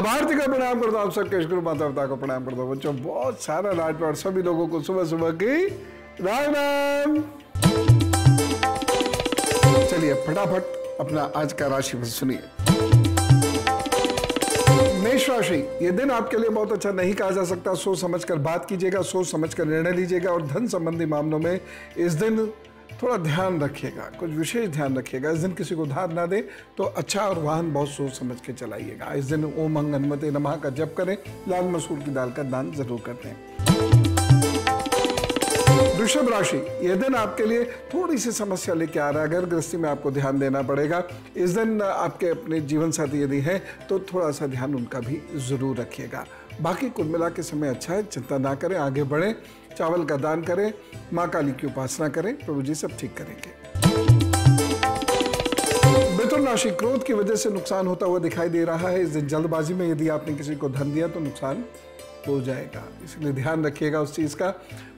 लाभार्थी का प्रणाम करता हूँ आप सबके गुरु माता पिता को प्रणाम करता हूँ। बच्चों, बहुत सारा राजपाट, सभी लोगों को सुबह सुबह की राम राम चलिए, फटाफट अपना आज का राशि सुनिए। मेष राशि, ये दिन आपके लिए बहुत अच्छा नहीं कहा जा सकता। सोच समझकर बात कीजिएगा, सोच समझकर निर्णय लीजिएगा और धन संबंधी मामलों में इस दिन थोड़ा ध्यान रखिएगा, कुछ विशेष ध्यान रखिएगा। इस दिन किसी को उधार ना दे तो अच्छा और वाहन बहुत सोच समझ के चलाइएगा। इस दिन ओम अंग हनुमते नमः का जप करें, लाल मसूर की दाल का दान ज़रूर कर हैं वृषभ राशि, यह दिन आपके लिए थोड़ी सी समस्या लेके आ रहा है। घर गृहस्थी में आपको ध्यान देना पड़ेगा, इस दिन आपके अपने जीवन साथी यदि हैं तो थोड़ा सा ध्यान उनका भी ज़रूर रखिएगा। बाकी कुल मिला के समय अच्छा है, चिंता ना करें, आगे बढ़ें। चावल का दान करें, माँ काली की उपासना करें, प्रभु जी सब ठीक करेंगे। मिथुन राशि क्रोध की वजह से नुकसान होता हुआ दिखाई दे रहा है। इस दिन जल्दबाजी में यदि आपने किसी को धन दिया तो नुकसान हो जाएगा। इसलिए ध्यान रखिएगा उस चीज़ का।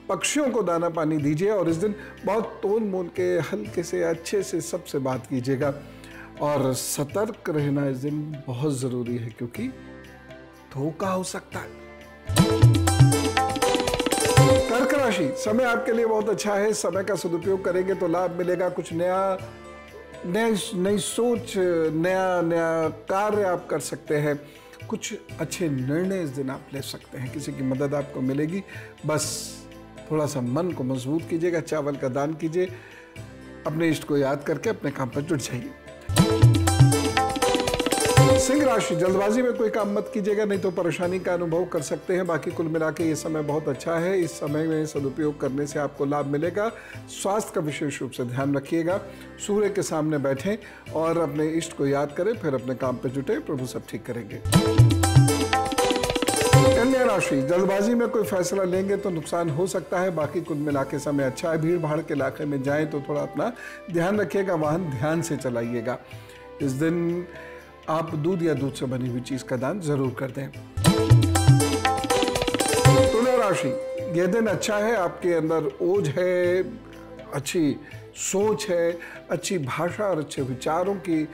पक्षियों को दाना पानी दीजिए और इस दिन बहुत तोन मोन के, हल्के से, अच्छे से सबसे बात कीजिएगा। और सतर्क रहना इस दिन बहुत ज़रूरी है, क्योंकि धोखा हो सकता है। राशि समय आपके लिए बहुत अच्छा है। समय का सदुपयोग करेंगे तो लाभ मिलेगा। कुछ नया नई सोच, नया नया कार्य आप कर सकते हैं। कुछ अच्छे निर्णय इस दिन आप ले सकते हैं। किसी की मदद आपको मिलेगी। बस थोड़ा सा मन को मज़बूत कीजिएगा, चावल का दान कीजिए। अपने इष्ट को याद करके अपने काम पर जुट जाइए। सिंह राशि, जल्दबाजी में कोई काम मत कीजिएगा, नहीं तो परेशानी का अनुभव कर सकते हैं। बाकी कुल मिला के ये समय बहुत अच्छा है। इस समय में सदुपयोग करने से आपको लाभ मिलेगा। स्वास्थ्य का विशेष रूप से ध्यान रखिएगा। सूर्य के सामने बैठें और अपने इष्ट को याद करें, फिर अपने काम पर जुटे, प्रभु सब ठीक करेंगे। कन्या राशि, जल्दबाजी में कोई फैसला लेंगे तो नुकसान हो सकता है। बाकी कुल मिला के समय अच्छा है। भीड़ भाड़ के इलाके में जाएँ तो थोड़ा अपना ध्यान रखिएगा। वाहन ध्यान से चलाइएगा। इस दिन आप दूध या दूध से बनी हुई चीज़ का दान ज़रूर कर दें। तुला राशि यह दिन अच्छा है, आपके अंदर ओझ है, अच्छी सोच है, अच्छी भाषा और अच्छे विचारों की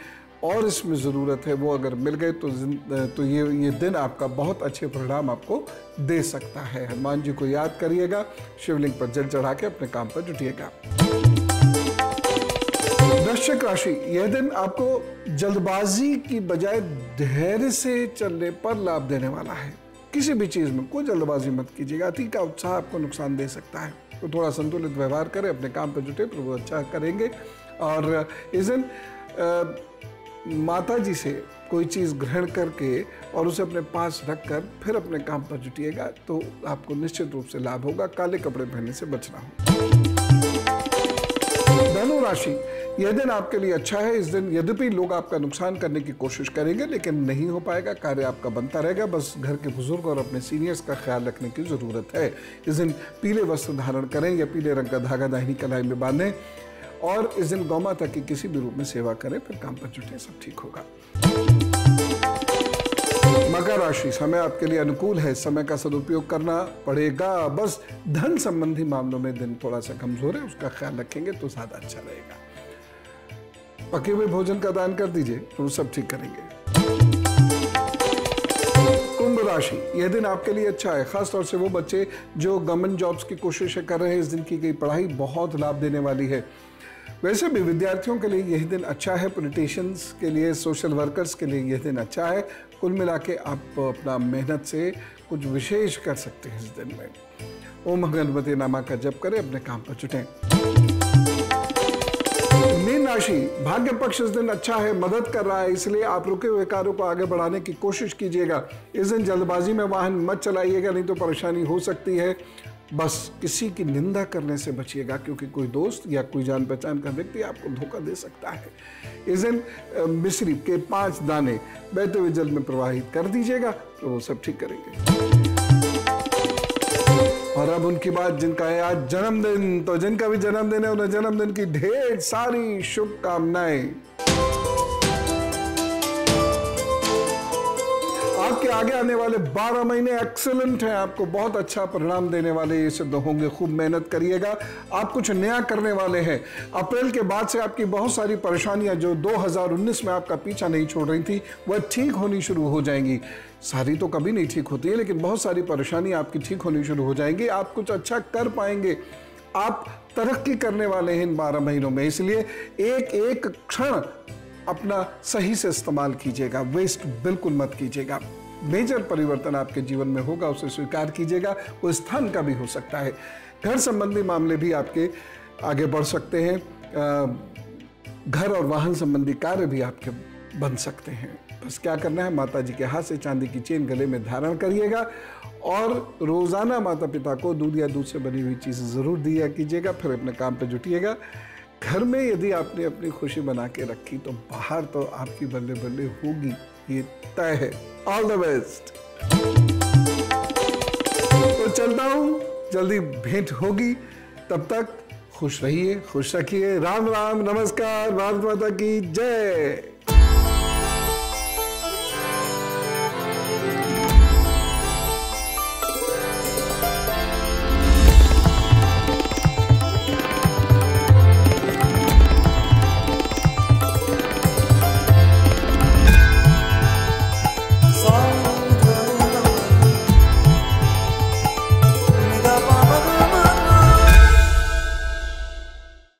और इसमें ज़रूरत है, वो अगर मिल गए तो तो ये ये दिन आपका बहुत अच्छे परिणाम आपको दे सकता है। हनुमान जी को याद करिएगा, शिवलिंग पर जल चढ़ा के अपने काम पर जुटिएगा। वृश्चिक राशि, यह दिन आपको जल्दबाजी की बजाय धैर्य से चलने पर लाभ देने वाला है। किसी भी चीज़ में कोई जल्दबाजी मत कीजिएगा। अति का उत्साह आपको नुकसान दे सकता है। तो थोड़ा संतुलित व्यवहार करें, अपने काम पर जुटे, प्रभु अच्छा करेंगे। और इस दिन माता जी से कोई चीज़ ग्रहण करके और उसे अपने पास रखकर फिर अपने काम पर जुटिएगा तो आपको निश्चित रूप से लाभ होगा। काले कपड़े पहनने से बचना होगा। धनु राशि यह दिन आपके लिए अच्छा है, इस दिन यद्यपि लोग आपका नुकसान करने की कोशिश करेंगे, लेकिन नहीं हो पाएगा, कार्य आपका बनता रहेगा। बस घर के बुज़ुर्ग और अपने सीनियर्स का ख्याल रखने की ज़रूरत है। इस दिन पीले वस्त्र धारण करें या पीले रंग का धागा दाहिनी कलाई में बांधें और इस दिन गौ माता की किसी भी रूप में सेवा करें, फिर काम पर जुटे, सब ठीक होगा। मकर राशि, समय आपके लिए अनुकूल है। समय का सदुपयोग करना पड़ेगा। बस धन संबंधी मामलों में दिन थोड़ा सा कमज़ोर है, उसका ख्याल रखेंगे तो ज़्यादा अच्छा रहेगा। पके हुए भोजन का दान कर दीजिए तो सब ठीक करेंगे। कुंभ राशि यह दिन आपके लिए अच्छा है। खासतौर से वो बच्चे जो गवर्नमेंट जॉब्स की कोशिश कर रहे हैं, इस दिन की गई पढ़ाई बहुत लाभ देने वाली है। वैसे भी विद्यार्थियों के लिए यह दिन अच्छा है पॉलिटिशियंस के लिए सोशल वर्कर्स के लिए यह दिन अच्छा है। कुल मिला के आप अपना मेहनत से कुछ विशेष कर सकते हैं इस दिन में। ओम गणपति नामा का जप करें, अपने काम पर जुटें। भाग्य पक्ष इस दिन अच्छा है, मदद कर रहा है, इसलिए आप रुके हुए कार्यों को आगे बढ़ाने की कोशिश कीजिएगा। इस दिन जल्दबाजी में वाहन मत चलाइएगा, नहीं तो परेशानी हो सकती है। बस किसी की निंदा करने से बचिएगा, क्योंकि कोई दोस्त या कोई जान पहचान का व्यक्ति आपको धोखा दे सकता है। इस दिन मिश्री के पाँच दाने बहते हुए जल में प्रवाहित कर दीजिएगा तो वो सब ठीक करेंगे। अब उनकी बात जिनका है आज जन्मदिन तो जिनका भी जन्मदिन है, उन्हें जन्मदिन की ढेर सारी शुभकामनाएँ। आपके आगे आने वाले 12 महीने एक्सेलेंट हैं। आपको बहुत अच्छा परिणाम देने वाले ये सिद्ध होंगे। खूब मेहनत करिएगा। आप कुछ नया करने वाले हैं। अप्रैल के बाद से आपकी बहुत सारी परेशानियाँ जो 2019 में आपका पीछा नहीं छोड़ रही थी, वह ठीक होनी शुरू हो जाएँगी। सारी तो कभी नहीं ठीक होती है, लेकिन बहुत सारी परेशानी आपकी ठीक होनी शुरू हो जाएँगी। आप कुछ अच्छा कर पाएँगे। आप तरक्की करने वाले हैं इन बारह महीनों में। इसलिए एक एक क्षण अपना सही से इस्तेमाल कीजिएगा वेस्ट बिल्कुल मत कीजिएगा। मेजर परिवर्तन आपके जीवन में होगा, उसे स्वीकार कीजिएगा, वो स्थान का भी हो सकता है। घर संबंधी मामले भी आपके आगे बढ़ सकते हैं। घर और वाहन संबंधी कार्य भी आपके बन सकते हैं। बस क्या करना है माता जी के हाथ से चांदी की चेन गले में धारण करिएगा और रोज़ाना माता पिता को दूध या दूध से बनी हुई चीज़ ज़रूर दिया कीजिएगा, फिर अपने काम पर जुटिएगा। घर में यदि आपने अपनी खुशी बना के रखी तो बाहर तो आपकी बल्ले बल्ले होगी। ये तय है। ऑल द बेस्ट तो चलता हूँ। जल्दी भेंट होगी। तब तक खुश रहिए, खुश रखिए। राम राम नमस्कार। भारत माता की जय।